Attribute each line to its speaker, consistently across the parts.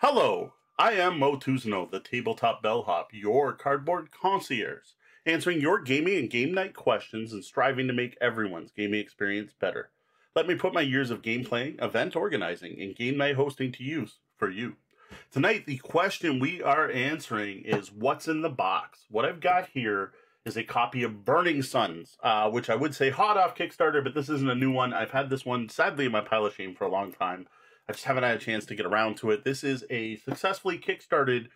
Speaker 1: Hello, I am Moe Tousignant, the tabletop bellhop, your cardboard concierge, answering your gaming and game night questions and striving to make everyone's gaming experience better. Let me put my years of game playing, event organizing, and game night hosting to use for you. Tonight, the question we are answering is what's in the box? What I've got here is a copy of Burning Suns, uh, which I would say hot off Kickstarter, but this isn't a new one. I've had this one sadly in my pile of shame for a long time. I just haven't had a chance to get around to it. This is a successfully kickstarted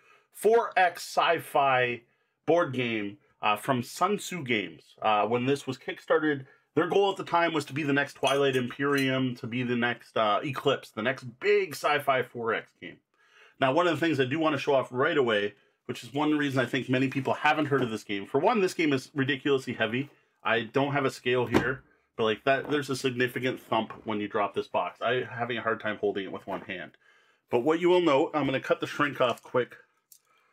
Speaker 1: 4X sci fi board game uh, from Sun Tzu Games. Uh, when this was kickstarted, their goal at the time was to be the next Twilight Imperium, to be the next uh, Eclipse, the next big sci fi 4X game. Now, one of the things I do want to show off right away, which is one reason I think many people haven't heard of this game. For one, this game is ridiculously heavy. I don't have a scale here, like that, there's a significant thump when you drop this box. I'm having a hard time holding it with one hand. But what you will note, I'm going to cut the shrink off quick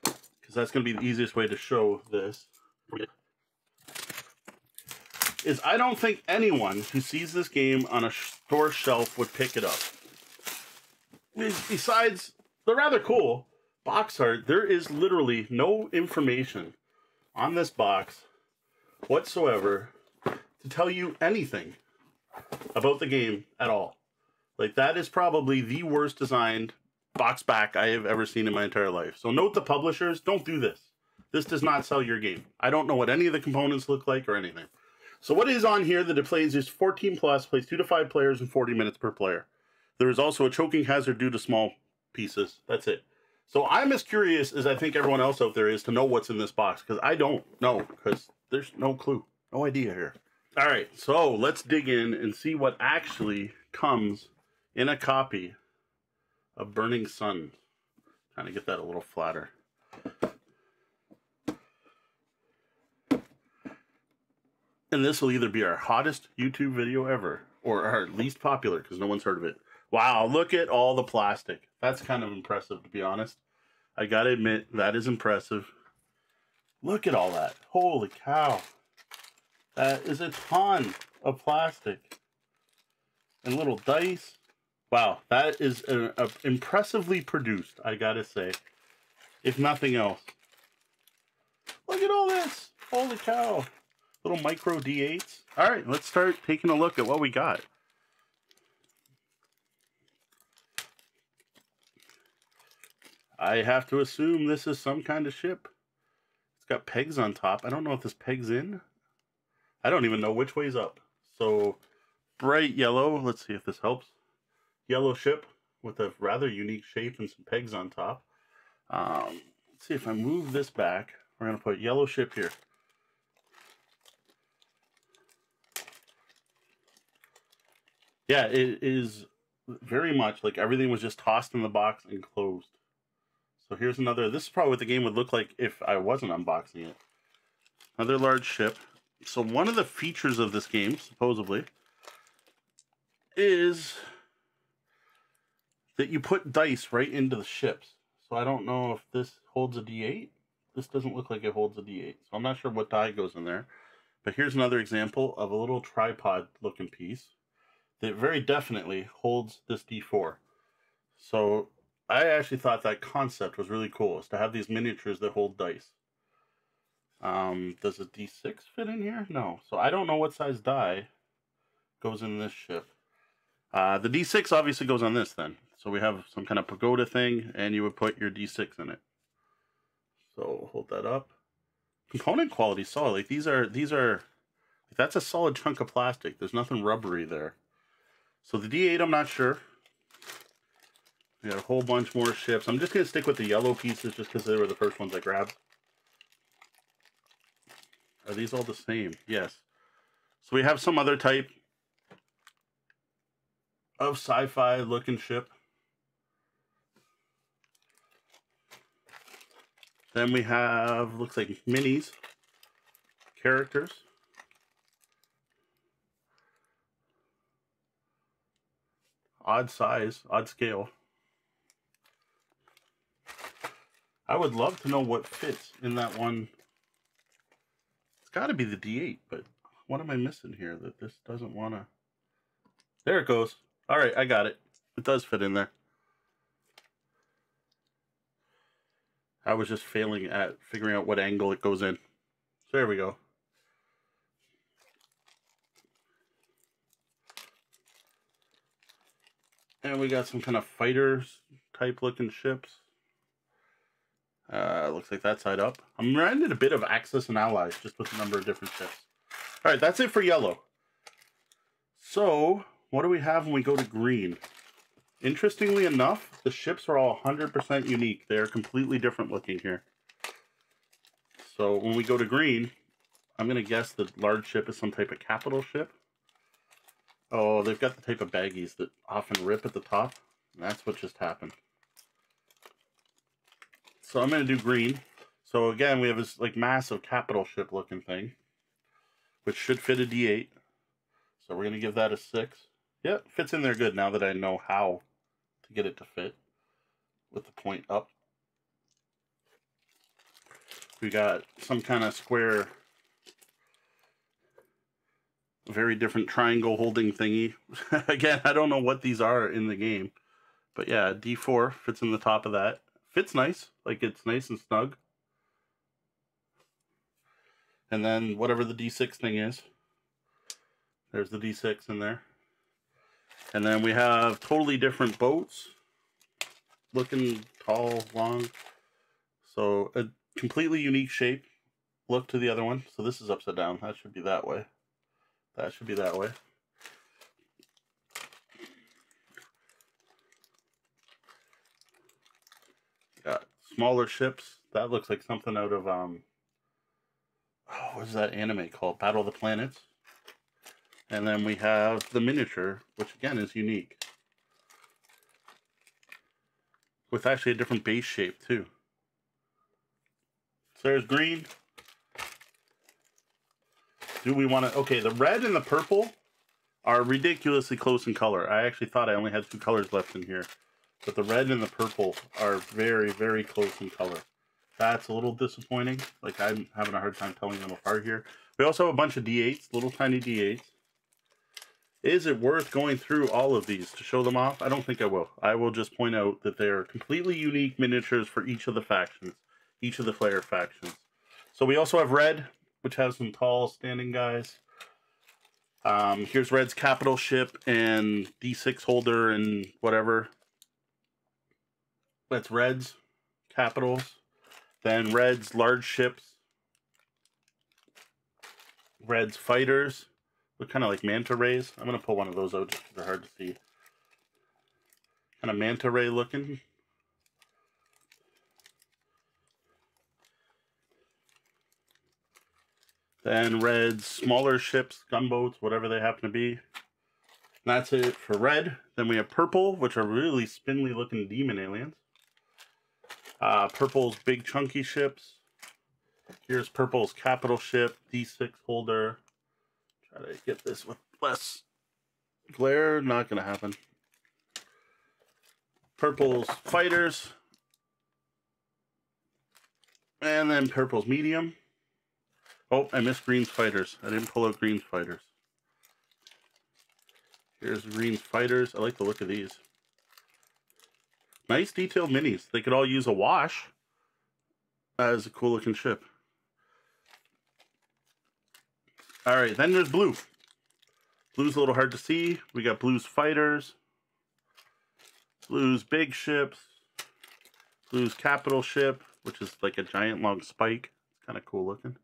Speaker 1: because that's going to be the easiest way to show this. Is I don't think anyone who sees this game on a store shelf would pick it up. Besides the rather cool box art, there is literally no information on this box whatsoever to tell you anything about the game at all. Like that is probably the worst designed box back I have ever seen in my entire life. So note the publishers, don't do this. This does not sell your game. I don't know what any of the components look like or anything. So what is on here that it plays is 14 plus, plays 2 to 5 players and 40 minutes per player. There is also a choking hazard due to small pieces. That's it. So I'm as curious as I think everyone else out there is to know what's in this box because I don't know because there's no clue, no idea here. All right, so let's dig in and see what actually comes in a copy of Burning Sun. Trying to get that a little flatter. And this will either be our hottest YouTube video ever or our least popular because no one's heard of it. Wow, look at all the plastic. That's kind of impressive, to be honest. I gotta admit, that is impressive. Look at all that. Holy cow. That is a ton of plastic. And little dice. Wow, that is a, a impressively produced, I gotta say. If nothing else. Look at all this. Holy cow. Little micro D8s. All right, let's start taking a look at what we got. I have to assume this is some kind of ship. It's got pegs on top. I don't know if this pegs in. I don't even know which way's up. So, bright yellow. Let's see if this helps. Yellow ship with a rather unique shape and some pegs on top. Um, let's see if I move this back. We're going to put yellow ship here. Yeah, it is very much like everything was just tossed in the box and closed. So here's another, this is probably what the game would look like if I wasn't unboxing it. Another large ship. So one of the features of this game, supposedly, is that you put dice right into the ships. So I don't know if this holds a D8. This doesn't look like it holds a D8. So I'm not sure what die goes in there. But here's another example of a little tripod looking piece that very definitely holds this D4. So I actually thought that concept was really cool, is to have these miniatures that hold dice. Um, does a D6 fit in here? No. So I don't know what size die goes in this ship. Uh, the D6 obviously goes on this then. So we have some kind of pagoda thing, and you would put your D6 in it. So hold that up. Component quality solid. Like these are these are that's a solid chunk of plastic. There's nothing rubbery there. So the D8, I'm not sure. We got a whole bunch more ships. I'm just going to stick with the yellow pieces just because they were the first ones I grabbed. Are these all the same? Yes. So we have some other type of sci-fi looking ship. Then we have, looks like minis, characters. Odd size, odd scale. I would love to know what fits in that one. It's got to be the D8, but what am I missing here that this doesn't want to... There it goes. All right, I got it. It does fit in there. I was just failing at figuring out what angle it goes in. So there we go. And we got some kind of fighters type looking ships. Uh, looks like that side up. I'm reminded a bit of Axis and Allies, just with a number of different ships. All right, that's it for yellow. So, what do we have when we go to green? Interestingly enough, the ships are all 100% unique. They are completely different looking here. So, when we go to green, I'm going to guess the large ship is some type of capital ship. Oh, they've got the type of baggies that often rip at the top. That's what just happened. So I'm going to do green. So again, we have this like massive capital ship looking thing, which should fit a D8. So we're going to give that a 6. Yeah, fits in there good now that I know how to get it to fit with the point up. We got some kind of square very different triangle holding thingy. Again, I don't know what these are in the game. But yeah, D4 fits in the top of that. Fits nice. Like it's nice and snug. And then whatever the D6 thing is. There's the D6 in there. And then we have totally different boats. Looking tall, long. So a completely unique shape. Look to the other one. So this is upside down. That should be that way. That should be that way. Got smaller ships. That looks like something out of um oh, what is that anime called? Battle of the Planets. And then we have the miniature, which again is unique. With actually a different base shape too. So there's green, do we want to... Okay, the red and the purple are ridiculously close in color. I actually thought I only had two colors left in here. But the red and the purple are very, very close in color. That's a little disappointing. Like, I'm having a hard time telling them apart here. We also have a bunch of D8s, little tiny D8s. Is it worth going through all of these to show them off? I don't think I will. I will just point out that they are completely unique miniatures for each of the factions, each of the Flayer factions. So we also have red, which has some tall standing guys. Um, here's Red's capital ship and D6 holder and whatever. That's Red's capitals. Then Red's large ships. Red's fighters. Look kind of like manta rays. I'm going to pull one of those out just they're hard to see. Kind of manta ray looking. Then reds, smaller ships, gunboats, whatever they happen to be. And that's it for red. Then we have purple, which are really spindly looking demon aliens. Uh, purple's big chunky ships. Here's purple's capital ship, D6 holder. Try to get this with less glare. Not going to happen. Purple's fighters. And then purple's medium. Oh, I missed Green's Fighters. I didn't pull out Green's Fighters. Here's Green's Fighters. I like the look of these. Nice detailed minis. They could all use a wash as a cool looking ship. Alright, then there's blue. Blue's a little hard to see. We got blue's fighters. Blue's big ships. Blue's capital ship, which is like a giant long spike. It's kind of cool looking.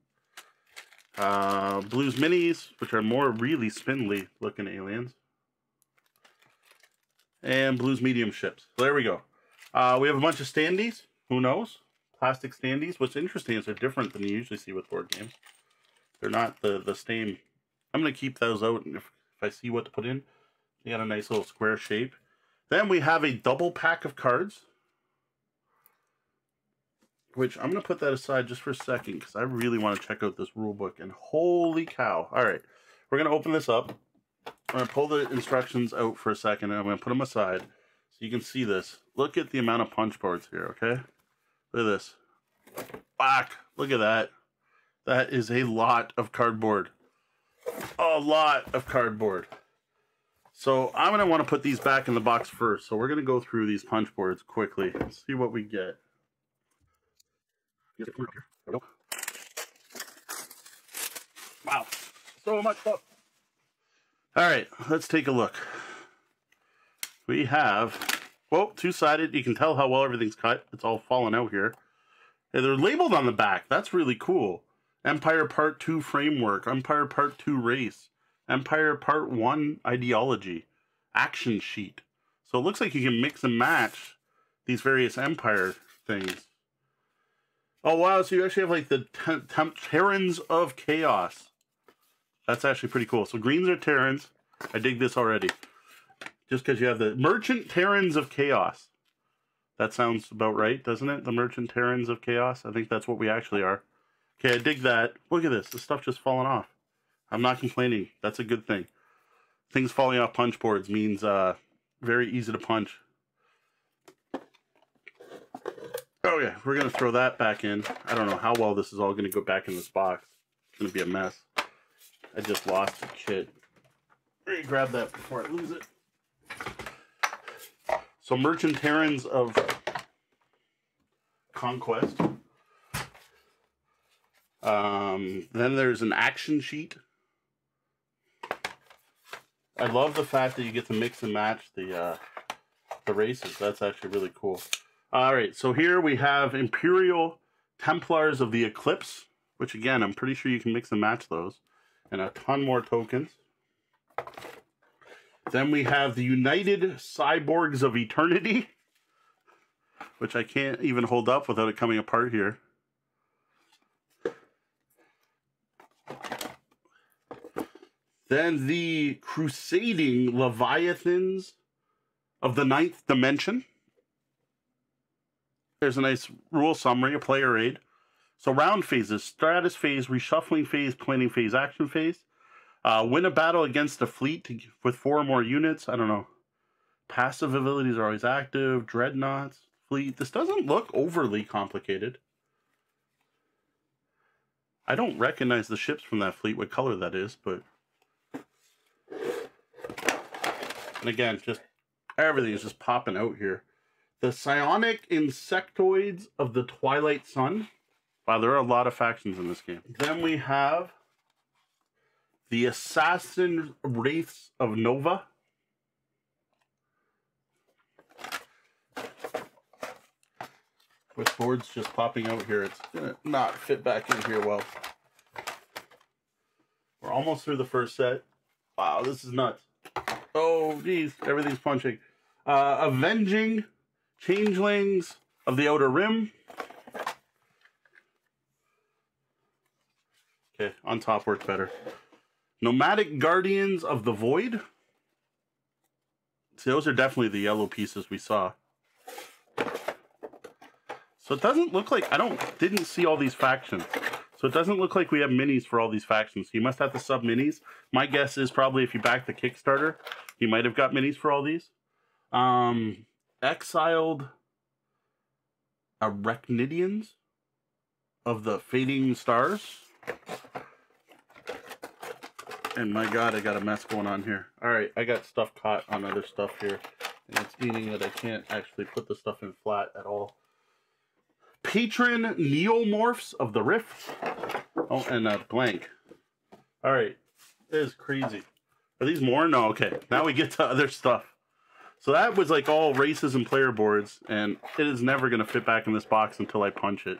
Speaker 1: Uh, Blues Minis, which are more really spindly looking aliens. And Blues Medium ships. There we go. Uh, we have a bunch of standees. Who knows? Plastic standees. What's interesting is they're different than you usually see with board games. They're not the, the same. I'm going to keep those out if, if I see what to put in. They got a nice little square shape. Then we have a double pack of cards which I'm going to put that aside just for a second because I really want to check out this rule book. And holy cow. All right, we're going to open this up. I'm going to pull the instructions out for a second and I'm going to put them aside so you can see this. Look at the amount of punch boards here, okay? Look at this. Back. Look at that. That is a lot of cardboard. A lot of cardboard. So I'm going to want to put these back in the box first. So we're going to go through these punch boards quickly. See what we get. Wow, so much stuff. All right, let's take a look. We have, well, two-sided. You can tell how well everything's cut. It's all falling out here. And they're labeled on the back. That's really cool. Empire Part 2 Framework, Empire Part 2 Race, Empire Part 1 Ideology, Action Sheet. So it looks like you can mix and match these various Empire things. Oh, wow. So you actually have like the Terrans of Chaos. That's actually pretty cool. So greens are Terrans. I dig this already. Just because you have the Merchant Terrans of Chaos. That sounds about right, doesn't it? The Merchant Terrans of Chaos. I think that's what we actually are. Okay, I dig that. Look at this. The stuff just falling off. I'm not complaining. That's a good thing. Things falling off punch boards means uh, very easy to punch. Oh yeah, we're going to throw that back in. I don't know how well this is all going to go back in this box. It's to be a mess. I just lost the me grab that before I lose it. So Merchant Terrans of Conquest. Um, then there's an action sheet. I love the fact that you get to mix and match the uh, the races. That's actually really cool. All right, so here we have Imperial Templars of the Eclipse, which again, I'm pretty sure you can mix and match those, and a ton more tokens. Then we have the United Cyborgs of Eternity, which I can't even hold up without it coming apart here. Then the Crusading Leviathans of the Ninth Dimension. There's a nice rule summary, a player aid. So round phases, stratus phase, reshuffling phase, planning phase, action phase. Uh, win a battle against a fleet to, with four or more units. I don't know. Passive abilities are always active. Dreadnoughts, fleet. This doesn't look overly complicated. I don't recognize the ships from that fleet, what color that is, but... And again, just everything is just popping out here. The psionic insectoids of the Twilight Sun. Wow, there are a lot of factions in this game. Then we have the assassin wraiths of Nova. With boards just popping out here, it's gonna not fit back in here well. We're almost through the first set. Wow, this is nuts. Oh, geez, everything's punching. Uh, Avenging Changelings of the Outer Rim. Okay, on top worked better. Nomadic Guardians of the Void. See, those are definitely the yellow pieces we saw. So it doesn't look like, I don't, didn't see all these factions. So it doesn't look like we have minis for all these factions. You must have the sub minis. My guess is probably if you back the Kickstarter, you might have got minis for all these. Um, exiled Arachnidians of the Fading Stars. And my god, I got a mess going on here. Alright, I got stuff caught on other stuff here. And it's meaning that I can't actually put the stuff in flat at all. Patron Neomorphs of the Rift. Oh, and a blank. Alright, it is crazy. Are these more? No, okay. Now we get to other stuff. So that was like all races and player boards, and it is never going to fit back in this box until I punch it.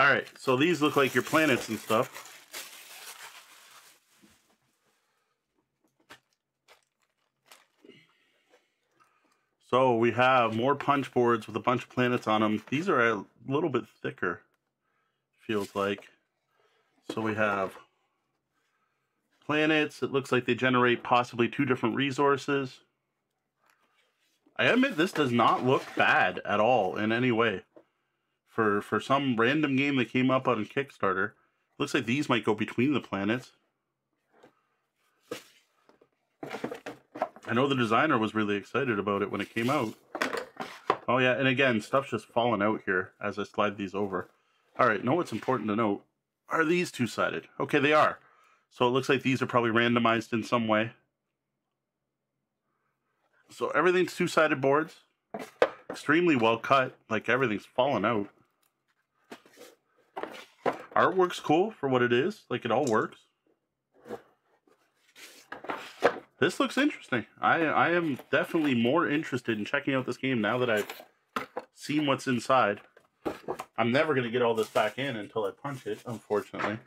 Speaker 1: Alright, so these look like your planets and stuff. So we have more punch boards with a bunch of planets on them. These are a little bit thicker feels like. So we have planets. It looks like they generate possibly two different resources. I admit this does not look bad at all in any way. For for some random game that came up on Kickstarter, looks like these might go between the planets. I know the designer was really excited about it when it came out. Oh yeah, and again, stuff's just falling out here as I slide these over. All right, know what's important to note? Are these two-sided? Okay, they are. So it looks like these are probably randomized in some way. So everything's two-sided boards. Extremely well cut. Like everything's fallen out. Artwork's cool for what it is. Like it all works. This looks interesting. I I am definitely more interested in checking out this game now that I've seen what's inside. I'm never going to get all this back in until I punch it, unfortunately.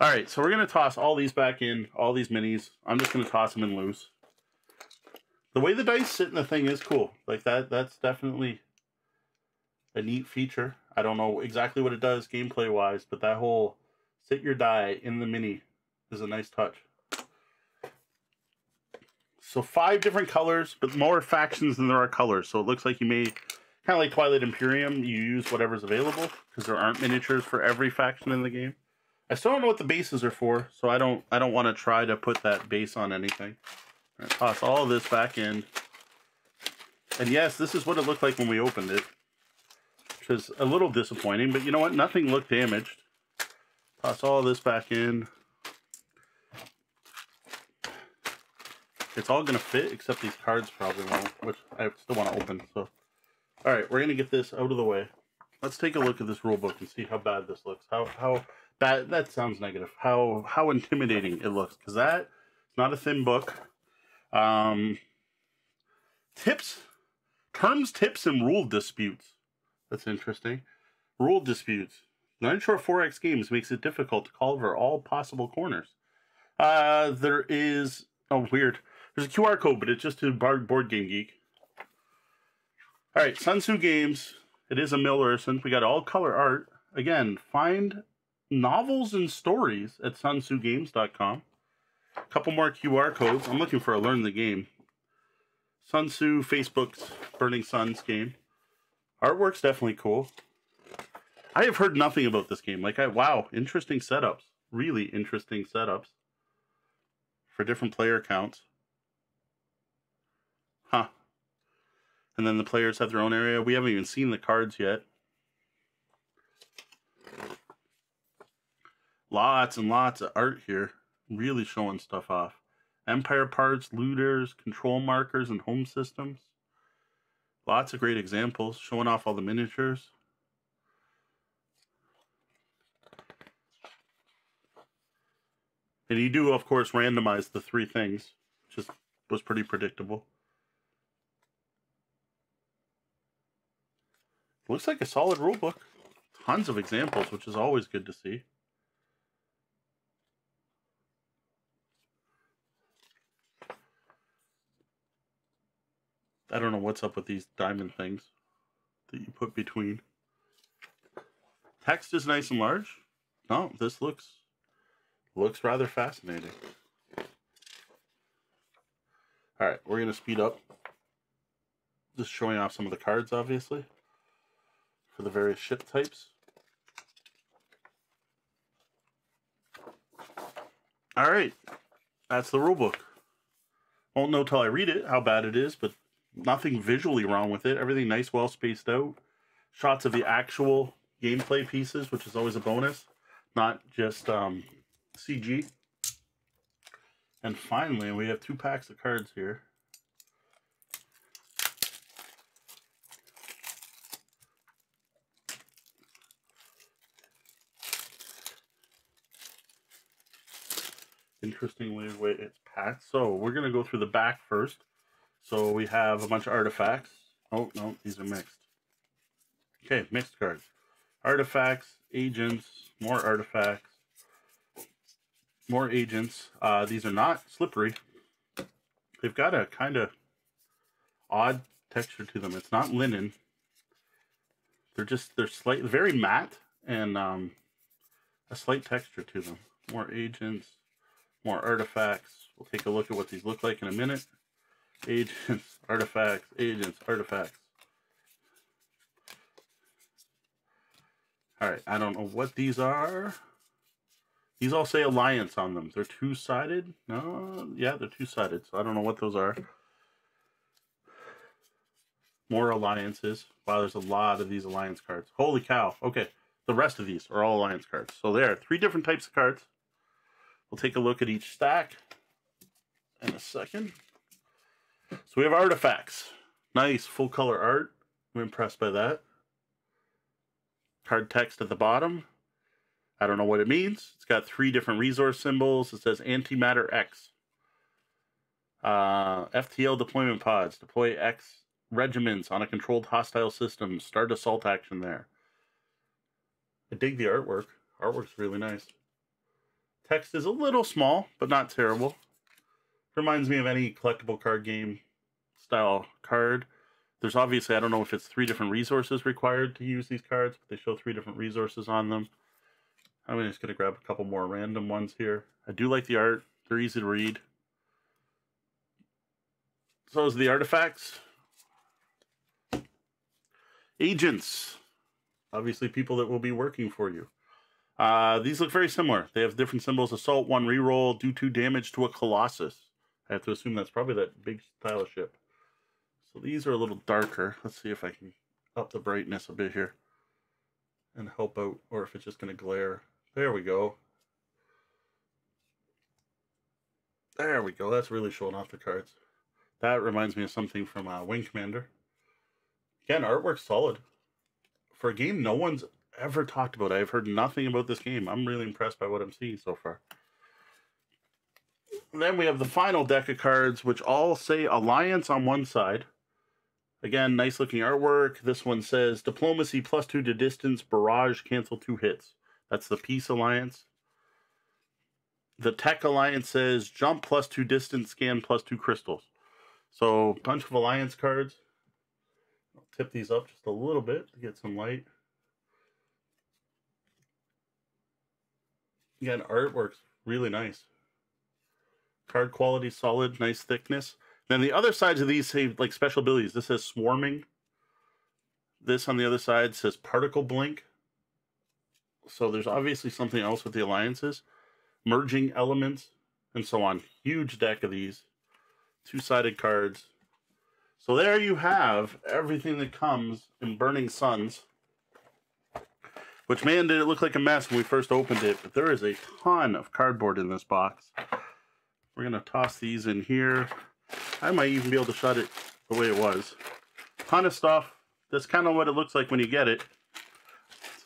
Speaker 1: All right, so we're going to toss all these back in, all these minis. I'm just going to toss them in loose. The way the dice sit in the thing is cool. Like that that's definitely a neat feature. I don't know exactly what it does gameplay wise, but that whole sit your die in the mini is a nice touch. So five different colors, but more factions than there are colors. So it looks like you may, kind of like Twilight Imperium, you use whatever's available because there aren't miniatures for every faction in the game. I still don't know what the bases are for, so I don't I don't want to try to put that base on anything. Right, toss all this back in. And yes, this is what it looked like when we opened it. Is a little disappointing, but you know what? Nothing looked damaged. Toss all this back in. It's all going to fit, except these cards probably won't, which I still want to open. So, All right, we're going to get this out of the way. Let's take a look at this rule book and see how bad this looks. How how bad, that sounds negative. How how intimidating it looks, because that not a thin book. Um, tips, terms, tips, and rule disputes. That's interesting. Rule disputes. Nine-shore 4X games makes it difficult to cover all possible corners. Uh, there is, oh, weird. There's a QR code, but it's just to Board Game Geek. All right, Sun Tzu Games. It is Emil Larsen. We got all color art. Again, find novels and stories at suntzugames.com. A couple more QR codes. I'm looking for a Learn the Game. Sun Tzu, Facebook's Burning Suns game. Artwork's definitely cool. I have heard nothing about this game. Like, I wow, interesting setups. Really interesting setups for different player counts. Huh. And then the players have their own area. We haven't even seen the cards yet. Lots and lots of art here. Really showing stuff off. Empire parts, looters, control markers, and home systems. Lots of great examples showing off all the miniatures. And you do, of course, randomize the three things, which is, was pretty predictable. Looks like a solid rule book. Tons of examples, which is always good to see. I don't know what's up with these diamond things that you put between. Text is nice and large. No, this looks looks rather fascinating. All right, we're to speed up. Just showing off some of the cards, obviously, for the various ship types. All right, that's the rulebook. Won't know till I read it how bad it is, but nothing visually wrong with it. Everything nice, well spaced out. Shots of the actual gameplay pieces, which is always a bonus, not just um, CG. And finally, we have two packs of cards here. Interestingly, way it's packed. So we're going to go through the back first. So we have a bunch of artifacts. Oh, no, these are mixed. Okay, mixed cards. Artifacts, agents, more artifacts, more agents. Uh, these are not slippery. They've got a kind of odd texture to them. It's not linen. They're just, they're slight, very matte and um, a slight texture to them. More agents, more artifacts. We'll take a look at what these look like in a minute agents, artifacts, agents, artifacts. All right, I don't know what these are. These all say alliance on them. They're two-sided? No, yeah, they're two-sided, so I don't know what those are. More alliances. Wow, there's a lot of these alliance cards. Holy cow. Okay, the rest of these are all alliance cards. So there, are three different types of cards. We'll take a look at each stack in a second. So we have artifacts. Nice full color art. I'm impressed by that. Card text at the bottom. I don't know what it means. It's got three different resource symbols. It says Antimatter X. Uh, FTL deployment pods. Deploy X regiments on a controlled hostile system. Start assault action there. I dig the artwork. Artwork's really nice. Text is a little small, but not terrible. Reminds me of any collectible card game style card. There's obviously, I don't know if it's three different resources required to use these cards, but they show three different resources on them. I'm just going to grab a couple more random ones here. I do like the art. They're easy to read. So is the artifacts. Agents. Obviously people that will be working for you. Uh, these look very similar. They have different symbols. Assault 1 reroll, do 2 damage to a Colossus. I have to assume that's probably that big style ship. So these are a little darker. Let's see if I can up the brightness a bit here and help out, or if it's just going to glare. There we go. There we go. That's really showing off the cards. That reminds me of something from uh, Wing Commander. Again, artwork's solid. For a game no one's ever talked about, I've heard nothing about this game. I'm really impressed by what I'm seeing so far. Then we have the final deck of cards, which all say Alliance on one side. Again, nice looking artwork. This one says Diplomacy plus two to distance, Barrage, cancel two hits. That's the Peace Alliance. The Tech Alliance says Jump plus two distance, Scan plus two crystals. So, bunch of Alliance cards. I'll tip these up just a little bit to get some light. Again, artwork's really nice. Card quality solid, nice thickness. Then the other sides of these say like special abilities. This says swarming. This on the other side says particle blink. So there's obviously something else with the alliances. Merging elements and so on. Huge deck of these. Two-sided cards. So there you have everything that comes in Burning Suns. Which, man, did it look like a mess when we first opened it. But there is a ton of cardboard in this box. We're going to toss these in here. I might even be able to shut it the way it was. Ton of stuff. That's kind of what it looks like when you get it. To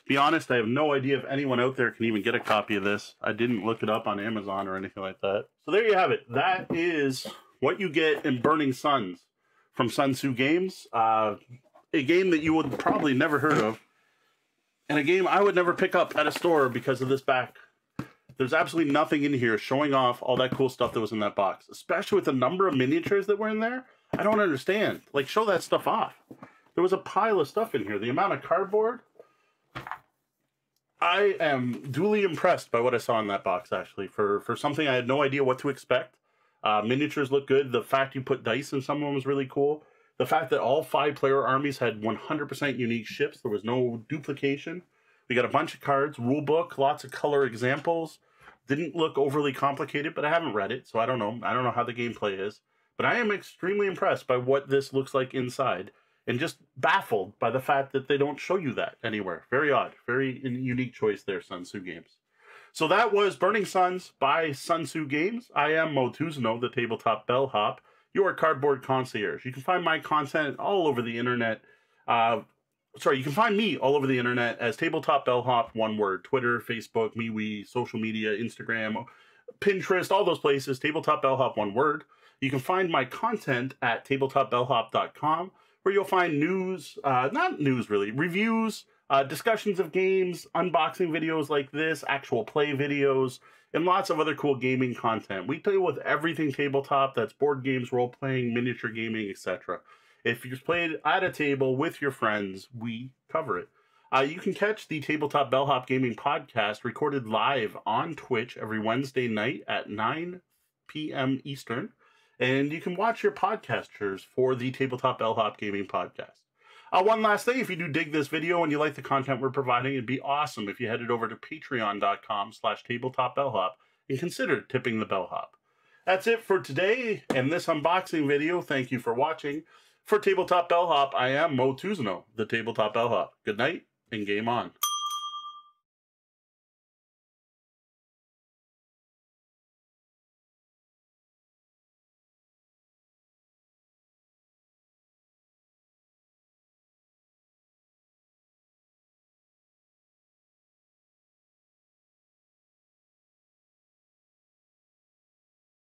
Speaker 1: be honest, I have no idea if anyone out there can even get a copy of this. I didn't look it up on Amazon or anything like that. So there you have it. That is what you get in Burning Suns from Sun Tzu Games. Uh, a game that you would probably never heard of. And a game I would never pick up at a store because of this back there's absolutely nothing in here showing off all that cool stuff that was in that box, especially with the number of miniatures that were in there. I don't understand. Like, show that stuff off. There was a pile of stuff in here. The amount of cardboard. I am duly impressed by what I saw in that box, actually, for, for something I had no idea what to expect. Uh, miniatures look good. The fact you put dice in some of them was really cool. The fact that all five player armies had 100% unique ships, there was no duplication. We got a bunch of cards, rule book, lots of color examples. Didn't look overly complicated, but I haven't read it, so I don't know. I don't know how the gameplay is. But I am extremely impressed by what this looks like inside and just baffled by the fact that they don't show you that anywhere. Very odd. Very unique choice there, Sun Tzu Games. So that was Burning Suns by Sun Tzu Games. I am Moe Tousignant, the tabletop bellhop, your cardboard concierge. You can find my content all over the internet. Uh, sorry, you can find me all over the internet as Tabletop Bellhop, one word. Twitter, Facebook, MeWe, social media, Instagram, Pinterest, all those places. Tabletop Bellhop, one word. You can find my content at tabletopbellhop.com, where you'll find news, uh, not news really, reviews, uh, discussions of games, unboxing videos like this, actual play videos, and lots of other cool gaming content. We deal with everything tabletop that's board games, role playing, miniature gaming, etc. If you're playing at a table with your friends, we cover it. Uh, you can catch the Tabletop Bellhop Gaming podcast recorded live on Twitch every Wednesday night at 9 p.m. Eastern. And you can watch your podcasters for the Tabletop Bellhop Gaming podcast. Uh, one last thing, if you do dig this video and you like the content we're providing, it'd be awesome if you headed over to patreon.com slash tabletopbellhop and consider tipping the bellhop. That's it for today and this unboxing video. Thank you for watching. For Tabletop Bellhop, I am Moe Tousignant, the Tabletop Bellhop. Good night and game on.